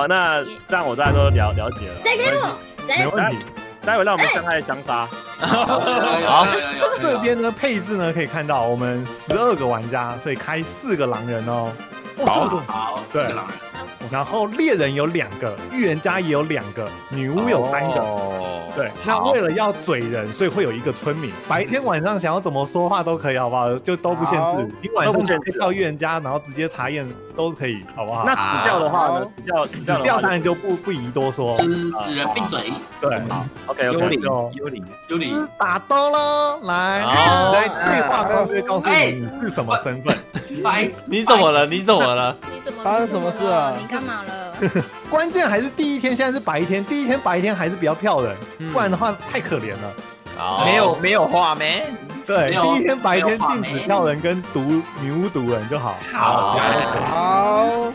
好，那这样我大家都了了解了。再给我？谁？没问题。待会让我们相爱相杀。好，这边呢配置呢可以看到我们十二个玩家，所以开四个狼人哦。好，好，四个狼人。然后猎人有两个，预言家也有两个，女巫有三个。对，那为了要嘴人，所以会有一个村民，白天晚上想要怎么说话都可以，好不好？就都不限制。你晚上可以到预言家，然后直接查验都可以，好不好？那死掉的话呢？死掉死掉，当然就不不宜多说。死人闭嘴。对，好，OK OK。幽灵，幽灵，幽灵，打刀了，来来对话框就告诉你你是什么身份。你怎么了？你怎么了？你怎么发生什么事了？你干嘛了？关键还是第一天，现在是白天，第一天白天还是比较漂亮，不然的话太可怜了。没有没有画眉？对，第一天白天禁止跳人跟毒女巫毒人就好。好，好。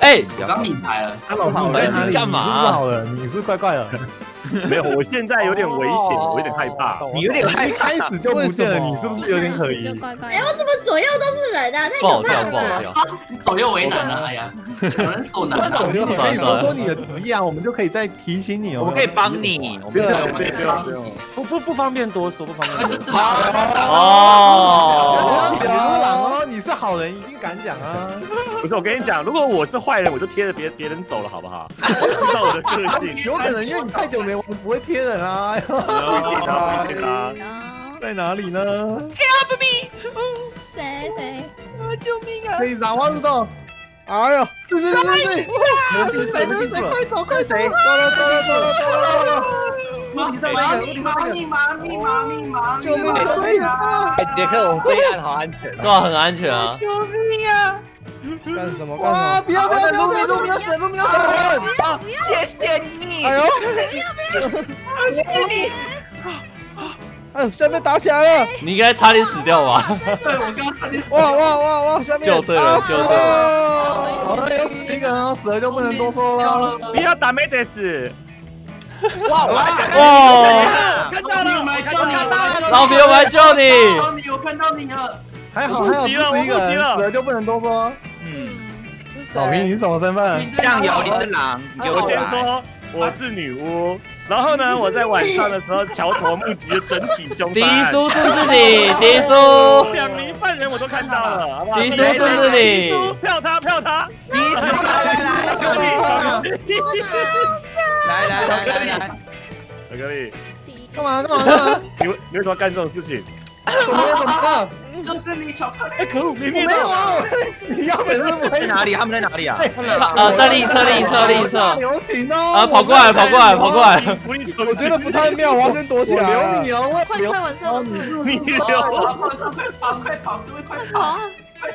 哎，刚名牌了，他老婆在哪里？干嘛？你是不好的，你是怪怪的。没有，我现在有点危险，我有点害怕。你有点害怕开始就不见了，你是不是有点可疑？哎，我怎么左右都是人啊？太可怕了！左右为难啊！哎呀，有人左难左右，你可以说说你的职业啊，我们就可以再提醒你哦。我们可以帮你。不用不用不用，不不不方便多说，不方便。哦，你哦，你是好人，一定敢讲啊。不是，我跟你讲，如果我是坏人，我就贴着别别人走了，好不好？知道我的个性，有可能因为你太久没玩，不会贴人啊。在哪里呢？Help me！谁谁？救命啊！可以打挖不到。哎呦，是是是是是谁？是谁？快走快走！走了走了走了走了走了！密码密码密码密码！救命！救命啊！杰克，我这一岸好安全，对啊，很安全啊！救命啊！干什么？哇！不要不要不要不要不要死！不要死！啊！谢谢你！哎呦！谢谢你！哎呦！下面打起来了！你应该差点死掉吧？对，我刚刚差点死。哇哇哇哇！下面救对了，救对了！好了，有死一个人，死了就不能多说了。不要打没得死！哇哇！看到了，我们来救你！老皮，我们来救你！我看到你了。还好还好，只死一个人，死了就不能多说。嗯，老皮，你是什么身份？酱油，你是狼。我先说，我是女巫。然后呢，我在晚上的时候桥头目集了整体凶敌叔是不是你？敌叔，两名犯人我都看到了，好不好？敌叔是不是你？票他，票他。敌叔，来来来，兄弟，来来来来 来，巧克力，干嘛干嘛干嘛？你你为什么干这种事情？怎么了？怎么了？就是你巧克力！哎，可恶！明明没有啊！你要粉丝在哪里？他们在哪里啊？啊，在另一侧，另一侧，另一侧。留情哦！啊，跑过来，跑过来，跑过来！我觉得不太妙，我要先躲起来。留你哦！快快完成！你你留！快跑，快跑，各位快跑！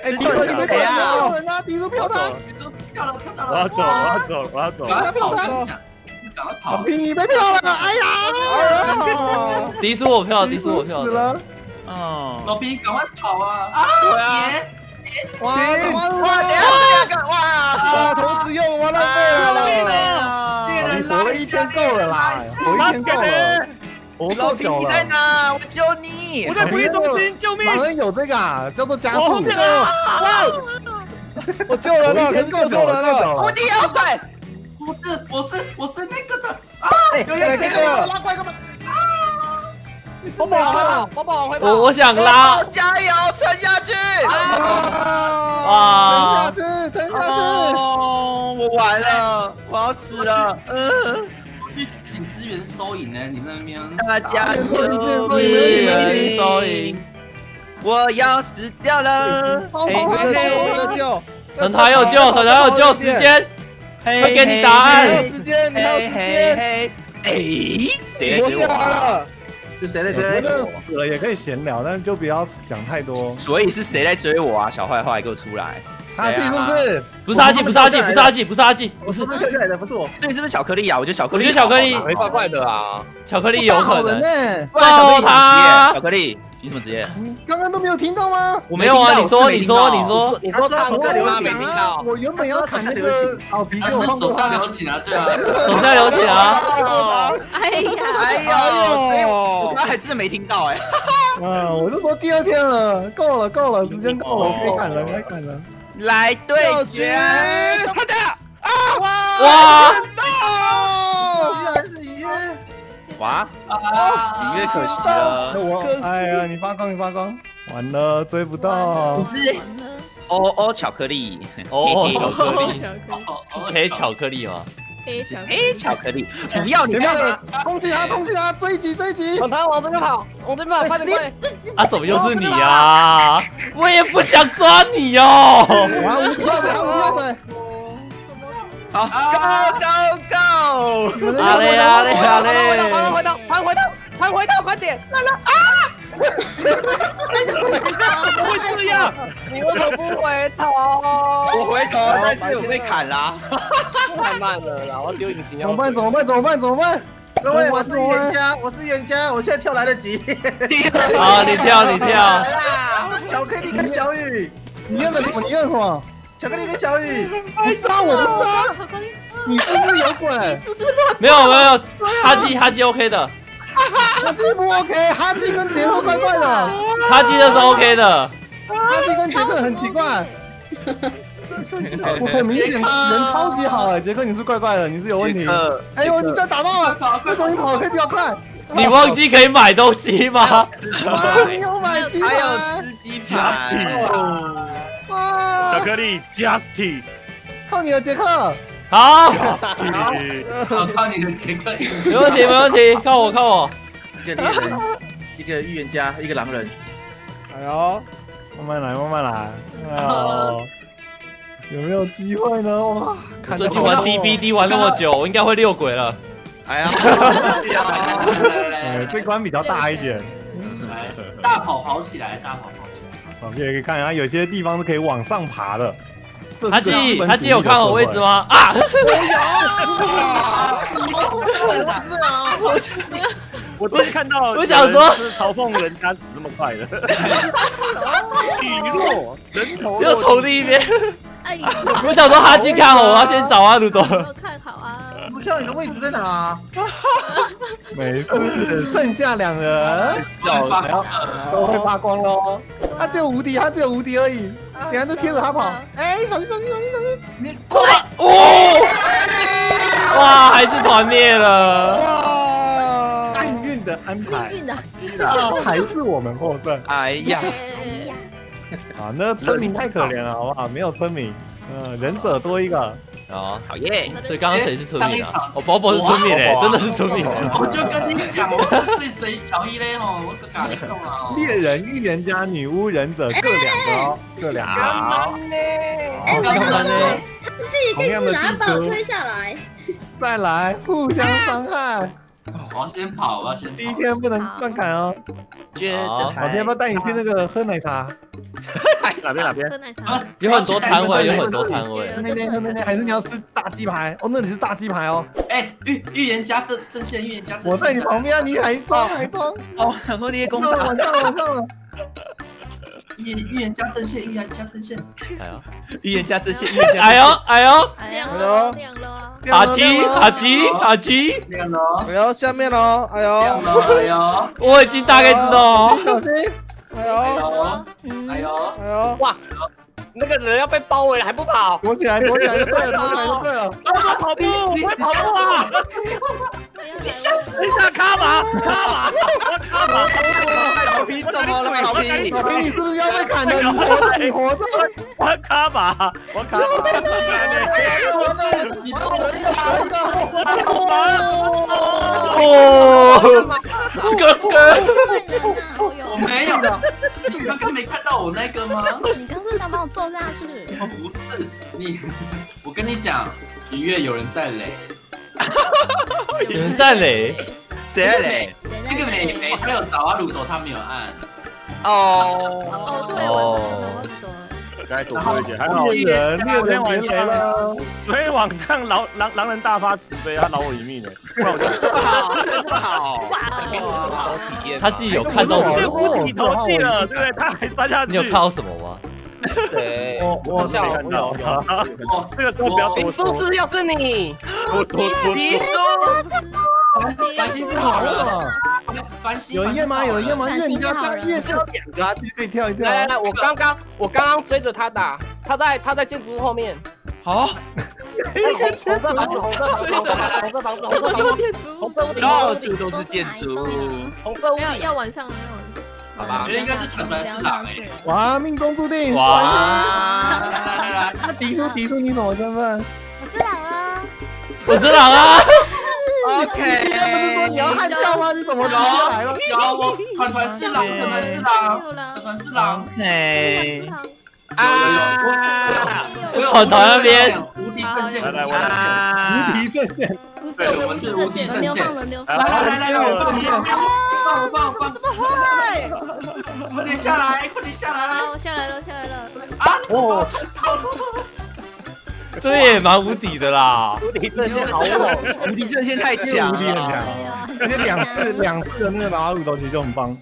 哎，敌叔，你别跑！人啊，敌叔票他！敌叔票了，票到了！我要走，我要走，我要走！赶快跑！赶快跑！你别票了！哎呀！敌叔我票，敌叔我票。死了！哦，老兵，赶快跑啊！啊，别！哇哇哇！这两个哇！啊，同时用，我浪费了！猎人活了一天够了啦，活一天够了。老兵你在哪？我救你！我在福利中心，救命！好像有这个叫做加速。我救人了，可是救错人了。无敌要塞！不是，我是我是那个的啊！有人给我拉怪哥们。宝宝快跑！宝宝快跑！我我想拉，加油，撑下去！啊！撑下去，撑下去！哦，我完了，我要死了！嗯，去请支援收银呢？你那边？大家救命！收银！我要死掉了！嘿嘿嘿！等他有救，等他有救，时间会给你答案。时间，你还有时间。哎，谁来救我？是谁在追我？死了也可以闲聊，但是就不要讲太多。所以是谁在追我啊？小坏坏，给我出来！阿纪是不是？不是阿纪，不是阿纪，不是阿纪，不是阿纪，不是跳下来的，不是我。所以是不是巧克力啊？我觉得巧克力，我觉得巧克力怪怪的啊。巧克力有可能。爆他！巧克力，你什么职业？刚刚都没有听到吗？我没有啊！你说，你说，你说，你说唱歌我没听到。我原本要砍那个好皮，就手下留情啊！对啊，手下留情啊！哎呀，哎呦，我刚刚还真的没听到哎。嗯，我就说第二天了，够了，够了，时间够了，可以砍了，可以砍了。来对决，他的啊！哇！啊音乐可惜那了。我，哎呀，你发光，你发光，完了，追不到。你是哦哦巧克力，哦，巧克力，巧克力，黑巧克力吗？黑巧克力，哎，巧克力，不要你前面看的，通缉他，通缉他，追击，追击。往他往这边跑，往这边跑，快点！啊，怎么又是你呀？我也不想抓你哦。哇，无敌要嘴，无敌要嘴。好，Go Go Go！阿嘞阿嘞阿回到嘞！回到还回到还回到，快点！来了啊！怎么会这样？你为什么不回头？我回头，但是我被砍啦。太慢了啦，我要丢隐形怎么办？怎么办？怎么办？怎么办？各位，我是预言家，我是预言家，我现在跳来得及。好，你跳你跳。啦，巧克力跟小雨，你验了什么？你验了什么？巧克力跟小雨，你杀我，不杀！巧克力，你是不是有鬼？是不是乱？没有没有，哈基哈基 OK 的，哈基不 OK，哈基跟杰克怪怪的，哈基的是 OK 的。哈基跟杰克很奇怪。我很明显人超级好哎，杰克你是怪怪的，你是有问题。哎呦，你这打到了，为什么你跑得可以比较快？你忘记可以买东西吗？哇，你有买鸡还有排？吃鸡排，哇巧，克力 Justy，靠你了，杰克！好，好靠你的杰克，没问题没问题，靠我靠我。一个猎人，一个预言家，一个狼人。哎呦，慢慢来，慢慢来。哦，有没有机会呢？哇，看最近玩 DBD 玩那么久，我应该会六鬼了。哎呀，哎，这关比较大一点。来，大跑跑起来，大跑跑 OK，可以看啊，有些地方是可以往上爬的。这是哈个资基本主义哈基有看我位置吗？啊！我有，我我我看到，我想说是嘲讽人家死这么快的，雨落人头只有从另一边。哎呀，我想说哈基看好，我要先找啊，鲁多。我看好啊，不知道你的位置在哪？没事，剩下两人发然后都会发光喽。他只有无敌，他只有无敌而已。等下就贴着他跑。哎，小心小心小心小心！你过来！哦，哇，还是团灭了。哇，命运的安排命运的，还是我们获胜哎呀，耶 啊！那村民太可怜了，好不好？没有村民，嗯，忍者多一个。哦，好耶！所以刚刚谁是村民啊？哦，宝宝是村民哎，真的是村民哎。我就跟你讲，我最随小一嘞吼，我可搞你动啊！猎人、预言家、女巫、忍者各两个哦，各两个。好，好，干嘛呢？自己可以拿把我推下来，再来，互相伤害。我要先跑，我要先跑。第一天不能乱砍哦。觉得老天要不要带你去那个喝奶茶？哪边哪边？啊，有很多摊位，有很多摊位。那边喝那边，还是你要吃大鸡排？哦，那里是大鸡排哦。哎，预预言家阵阵线，预言家阵线。我在你旁边，你还装还装？哦，然后猎公上了，杀晚，上了，晚上了。预预言家阵线，预言家阵线。预言家这些预言家，哎呦哎呦，亮了，亮了，哈基阿基阿基，亮了，哎呦，下面喽，哎呦，哎呦，我已经大概知道哦。小心！哎呦，哎呦，哎呦，哇，那个人要被包围了还不跑，躲起来，躲起来就对了，躲起来就对了。跑步，你你吓死我了！你吓死等一下，卡马卡马，我卡马，老皮怎么了？老皮，老皮，你是不是要被砍的？你活着，你活着。我卡马，我卡马，你跟我是哦，skr skr，我没有的，你刚刚没看到我那个吗？你刚是想把我揍下去？我不是你，我跟你讲，愉悦有人在垒，有人在嘞，谁在嘞？那个美眉还有找阿鲁斗，他没有按。哦，哦，对，我是我是多。该躲过一点，还好。猎人，猎人别雷了。昨天晚上狼狼狼人大发慈悲，他饶我一命呢，不然我就好，好，哇，体验他自己有看到什么？了，对不对？他还钻下去。你有看到什么吗？谁？我我没看到。哦，这个时候不要多是不说，是又是你？多说多你说。繁繁星是好了，繁星有人验吗？有人验吗？繁星因为你要好人验是有两个啊，自己可以跳一跳啊。来来来，我刚刚我刚刚追着他打，他在他在建筑物后面。好，红色房子，红色房子，红色房子，红色房子，红色房子，到处都是建筑。红色屋要晚上了，要晚上。好吧我觉得应该是团团市长哎。哇，命中注定！哇哇，来来来，那迪叔，迪叔你什么身份？我知道啊，我知道啊，OK，你要悍跳吗？你怎么跑来了？有我团团市长，团团市长，有啦团，团市长。OK 有有啊我有团团那边无敌阵线，来来我啊无！敌阵线，不是我们无敌阵线，轮流放，轮流放。来来来来，我放你放我放我放，怎么会？快点下来，快点下来！我，下来了，下来了。啊！哦，这也蛮无敌的啦。无敌阵线好这个猛，很无敌阵线太强无敌很强而且两次两次的那个拉鲁斗其实就很棒。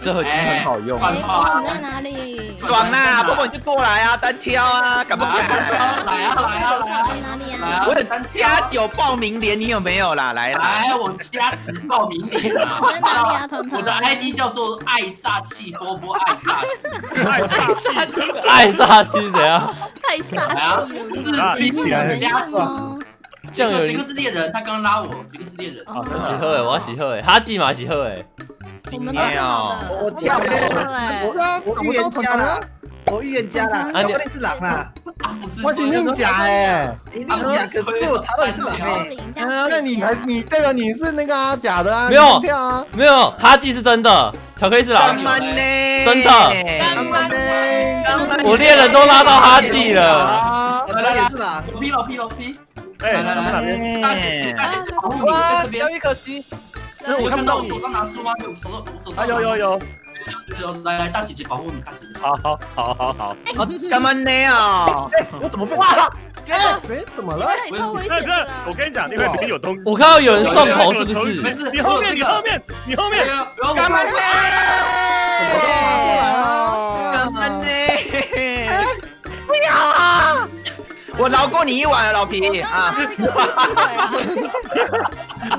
这合金很好用。哎，你在哪里？爽啦！波波你就过来啊，单挑啊，敢不敢？来啊来啊来啊来啊！在哪里啊？来啊！我有加九报名连，你有没有啦？来啦！来，我加十报名点啊！在哪里啊，团团？我的 ID 叫做爱煞气波波爱煞气，爱煞气，爱煞气是怎样？太煞气了。是听起来很加总。吗？这样有杰克是猎人，他刚刚拉我，杰克是猎人。哦喜贺诶，我要喜贺诶，哈记嘛喜贺诶。我们都是好的。我跳了，我我预言家啦，我预言家啦，啊你搞不定是狼啦，我是宁甲哎，一定假，可是我查到你是狼哎，那你还你代表你是那个啊假的啊？没有跳啊？没有，哈记是真的，巧克力是狼。真的？我猎人都拉到哈记了。啊，我也是狼，我 P 了 P 了 P，哎，来来来边？大姐大姐姐保护你，哇，在这边。小雨可惜，那我看到我手上拿书吗？我手上我手啊上有有有，来来大姐姐保护你，大姐姐。好好好好好。干嘛呢啊？我怎么被哇？哎，怎么了？超危险。我跟你讲，因为别有东西。我看到有人送头，是不是？你后面，你后面，你后面。干嘛呢？啊干嘛呢？不要啊！我饶过你一晚了，老皮啊！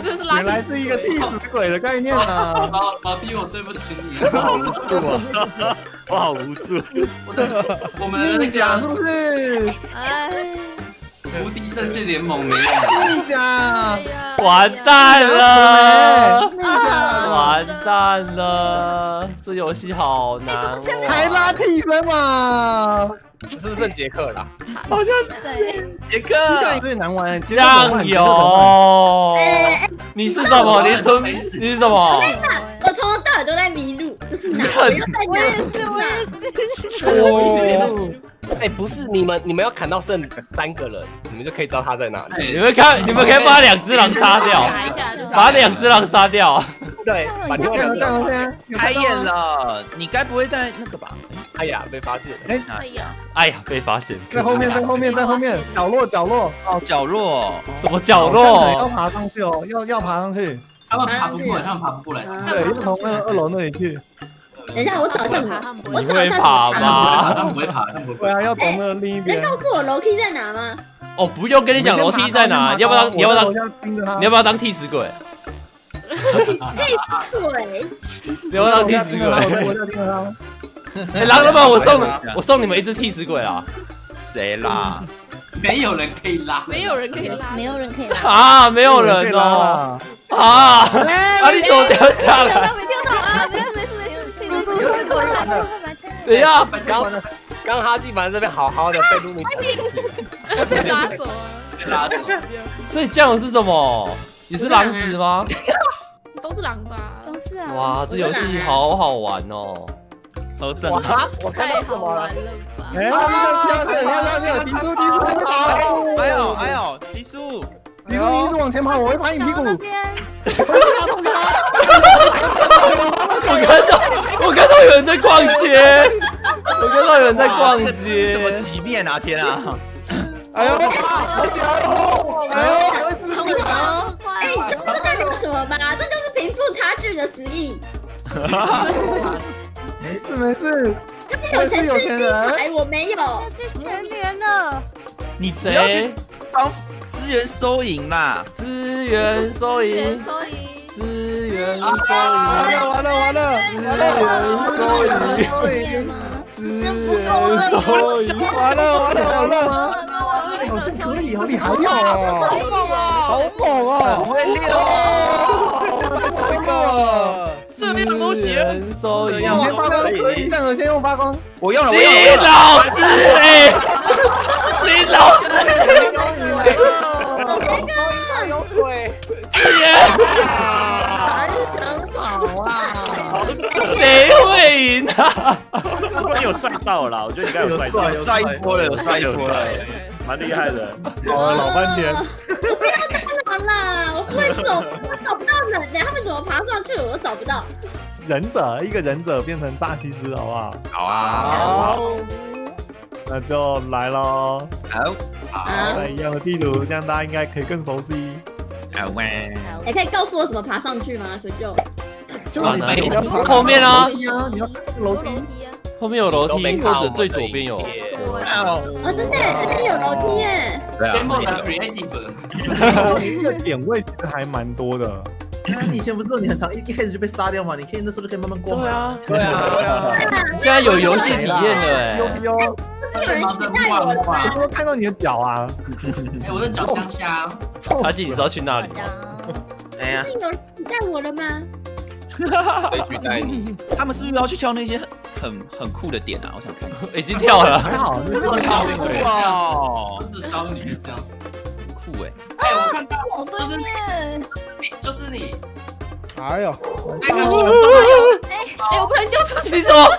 这是垃原来圾。是一个替死鬼的概念啊！老老逼我对不起你，我好无助啊！我好无助。我的我们的那宁甲是不是？哎，无敌阵线联盟没有。宁甲哎，呀完蛋了，完蛋了，这游戏好难玩。还拉替身嘛？是不是剩杰克啦？好像对，杰克，这样有点难玩。酱油，你是什么？你是村，你是什么？哪？很又在哪？我也是，我也是。哦，哎，不是你们，你们要砍到剩三个人，你们就可以知道他在哪里。你们看，你们可以把两只狼杀掉，把两只狼杀掉。对，把另外这两个。样这样现在开演。了，你该不会在那个吧？哎呀，被发现。了！哎呀。哎呀，被发现，在后面，在后面，在后面，角落，角落，哦，角落。什么角落要落？爬上去哦，要要爬上去，他们爬不过来，他们爬不过来。对，要从那个二楼那里去。等一下，我找向你爬，他们不我会你会爬他吗？们不会爬，他们不会对啊，要从那个另一能。告诉我楼梯在哪吗？哦，不用跟你讲楼梯在哪，你要不要当？你要不要当？你要不要当替死鬼？对，你要不要当替死鬼？我在盯着他。哎，狼人们，我送我送你们一只替死鬼啊！谁啦？没有人可以拉，没有人可以拉，没有人可以拉。啊，没有人哦。啊！啊，你怎么掉下来？没跳到，没跳到啊！没事没事等一下，刚刚哈基凡这边好好的被露露被拉走啊！被拉走。所以这样是什么？你是狼子吗？都是狼吧？都是啊。哇，这游戏好好玩哦！好神哇，我看到什么了？哎，跳跳跳跳跳，迪叔迪叔。哎呦哎呦，迪叔，迪叔，你一直往前跑，我会拍你屁股。我看到，我看到有人在逛街，我看到有人在逛街怎。么局面啊？天啊！哎呦，好起来了！哎呦，还会自己跑。哎，这代表什么吗？这就是贫富差距的实力。没事没事，有钱有钱人哎，我没有。全年了，你不要去谁？帮资源收银啦！资源收银，所以完，了完了完了，资源收银，收银，资源收银。完了完了完了，收银好像可以，好厉害好猛啊！好猛哦！会溜，这个，这样都行。人收银。你先发光，这样先用发光。我用了，我用了，我林用了。老师哎，林老师有鬼！还谁会赢啊？不过你有帅到啦，我觉得你应该有帅到，有帅一波了，有帅一波了。蛮厉害的。跑了老半天。好啦，我不会走，我找不到人呢，他们怎么爬上去？我都找不到。忍者，一个忍者变成炸鸡师，好不好？好啊，好，那就来喽。好，啊，在一样的地图，这样大家应该可以更熟悉。好喂，哎，可以告诉我怎么爬上去吗？求救！就啊哪里后面啊楼梯啊，你要楼梯。梯啊，后面有楼梯，或者最左边有。对，哦，真的，这边有楼梯耶。对啊，demo 的 creative，你这个点位其实还蛮多的。那你以前不是说你很长一一开始就被杀掉吗？你可以那时候就可以慢慢过对啊，对啊，你现在有游戏体验了哎呦。呦，有人取代我了吗？我看到你的脚啊！哎，我的脚香香，阿吉，你知道去哪里吗？哎呀，有人取代我了吗？可以取代你。他们是不是要去挑那些很很很酷的点啊？我想看。已经跳了。还好，那个小女酷哦，是小女这样子。很酷哎。哎，我看到好对面。就是你哎呦，那个哎哎，我不能丢出去。你什么？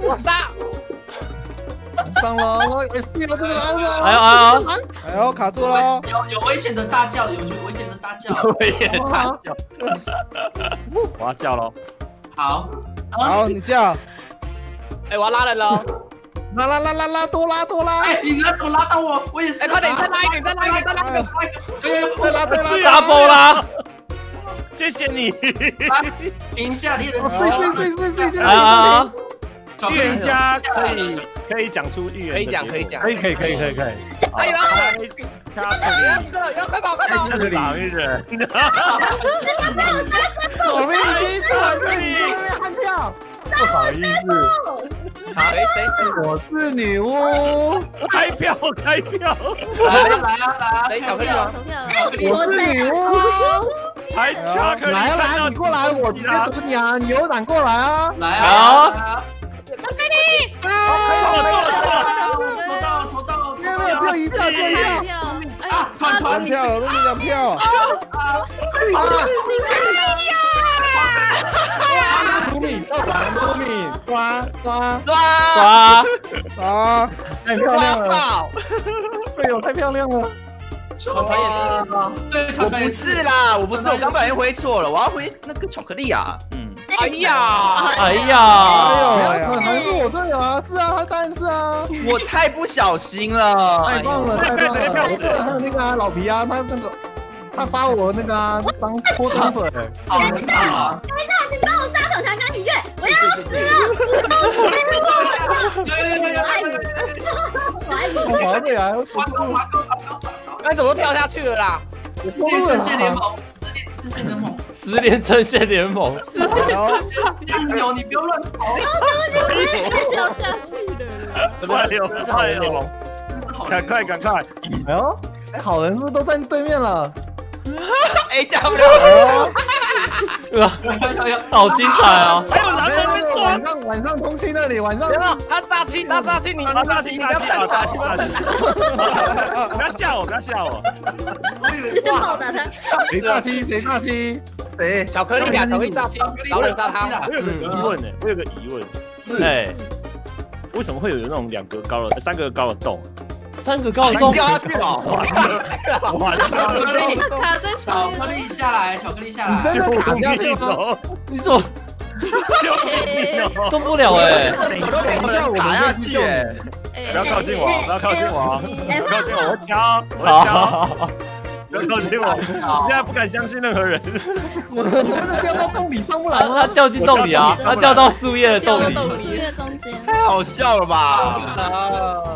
我杀！上了，SP 了，这个来了。哎呦哎呦！哎呦，卡住了。有有危险的大叫，有有危险的大叫。我也大叫。我要叫喽。好，好，你叫，哎，我要拉人喽。拉拉拉拉拉，多拉多拉。哎，你拉我拉到我，我也是。哎，快点，再拉一个，再拉一个，再拉一个。再拉再拉。double 啦！谢谢你，停一下，猎人。睡睡睡睡睡睡。啊预言家可以可以讲出预言，可以讲，可以。讲。可以可以可以可以可以。哎呦，巧快跑，快跑！这个狼人，我们已经传对你在那边喊跳，不好意思，谁谁是？我是女巫，开票开票，来啊来啊来啊！谁巧投票克力吗？投我是女巫，还巧克力，来啊来啊，你过来，我直接堵你啊，你有胆过来啊！来啊！来啊！错了。错了，投到投到，没有没有，只有一票，只有一票。票。哎啊！团团票，陆队长票。图米，要打图米，抓抓，抓抓！啊，太漂亮了，爆！队友太漂亮了。我团也是。对，我不是啦，我不是，我刚不小心回错了，我要回那个巧克力啊。嗯，哎呀，哎哎呀！呦不要可能是我队友啊，是啊，他当然是啊，我太不小心了。太棒了，太棒了。我队友还有那个啊老皮啊，他那个他发我那个啊脏泼脏水，好人啊！你帮我杀手强跟女月，我要死了！有有有有有有！我爱你，我滑队啊，滑高滑高滑高滑高！那怎么跳下去了啦？我脱恋路阵线联了。盟，失恋阵线联盟，十连阵线联盟，加油！你不要乱跑，掉下去的。怎么有快有，真是好赶快赶快，哎呦，哎，好人是不是都在对面了？哎，打不了。有有好精彩啊！还有狼人在晚，上晚上通气那里，晚上？他炸气，他炸气，你他炸气你不要看炸气啊炸他，气你不要炸看气！不要吓我，不要吓我，先暴打他。谁炸欺谁炸欺？谁？巧克力啊，巧克力。我有个疑问呢，我有个疑问，哎，为什么会有那种两格高的、三格高的洞？三个高洞，掉下去了。哇，巧克力，卡在巧克力下来，巧克力下你真来。的卡下去吗？了，你怎么动不了哎？我都没有人打下去哎。不要靠近我，不要靠近我，哎，不要靠近我，我会挑，我会挑，好，不要靠近我，我现在不敢相信任何人。你真的掉到洞里上不来他他？掉进洞里啊，他掉到树叶的掉洞里。到树叶中间。太好笑了吧！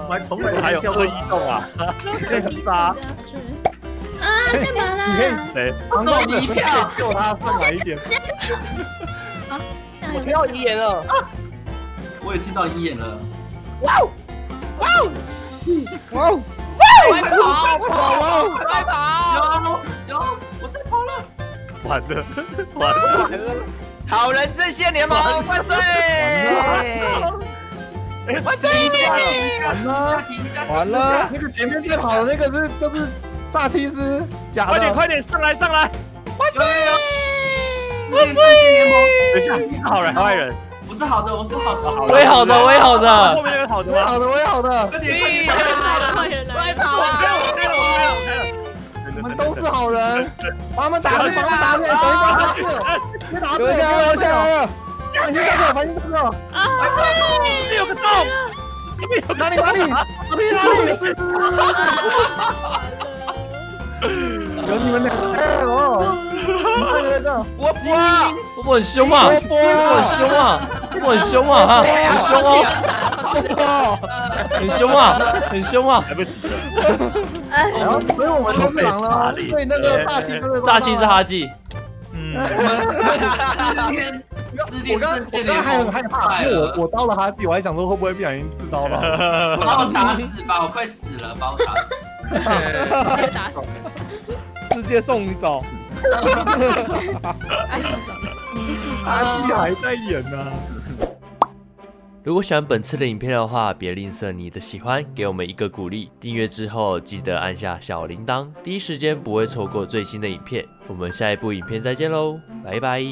我还从来还有恶意洞啊，那个杀啊，干嘛你可以啦？谁？防控的可以救他上来一点。加油！不要遗言了，我也听到遗言了。哇哦，快跑，快跑！有有，我在跑了。完了，完了，好人阵线联盟万岁！万岁！完了完了，那个前面在跑的那个是就是诈欺师，假的快点。快点上来上来！万岁！万岁！等一下，你是好人还是坏人？我是好的，我是好的。我也好的，我也好后的。面那个好的？我也好的，我也好的，快点，快我开了，我开了，我开了，我开了。我们都是好人，把他们打起来，把他们打起来，等一下，打起来，别打对，下来，下来了，反击这个，反击这个，这有个洞，哪里哪里，哪里哪里，有你们两个，哎哦，你这个这样，波波，我很凶啊，我很凶啊，我很凶啊，哈，很凶啊，很凶啊，很凶啊。来不及了。然后所以我们都被狼了，所以那个大气真的炸鸡是哈记，嗯，天我点刚阵线联我刚还很害怕，因为我我刀了他弟，我还想说会不会不小心自刀了。把我打死吧，我快死了，把我 打死。直接打死。直接送你走。阿基还在演呢、如果喜欢本次的影片的话，别吝啬你的喜欢，给我们一个鼓励。订阅之后记得按下小铃铛，第一时间不会错过最新的影片。我们下一部影片再见喽，拜拜。